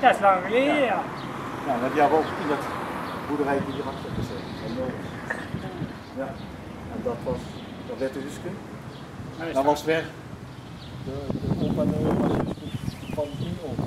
Dat is lang geleden, ja. Ja, dan heb jij ook in dat boerderijtje die gezeten. van Ja, en dat was, dat werd de Huske. Dat was weg. De, de opa en de oma van die opa.